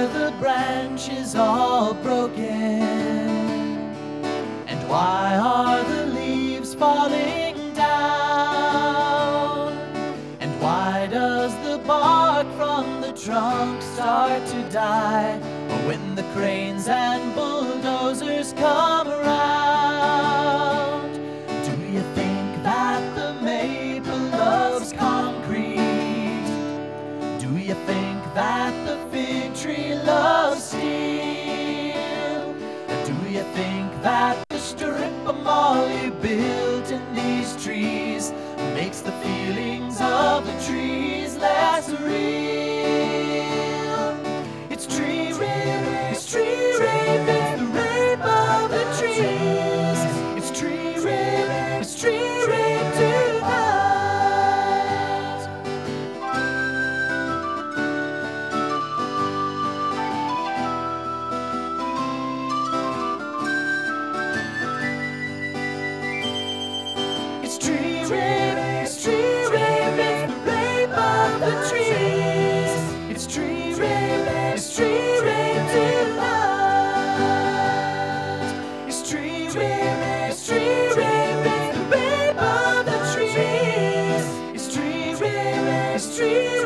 where the branches all broken? And why are the leaves falling down? And why does the bark from the trunk start to die? When the cranes and bulldozers come around, do you think? that the fig tree loves steel? Do you think that the strip of Molly Bill it's tree rape, it's the rape of the trees. It's tree rape, it's tree rape, delight. It's tree rape, it's tree rape, it's the rape of the trees. It's tree rape, it's tree.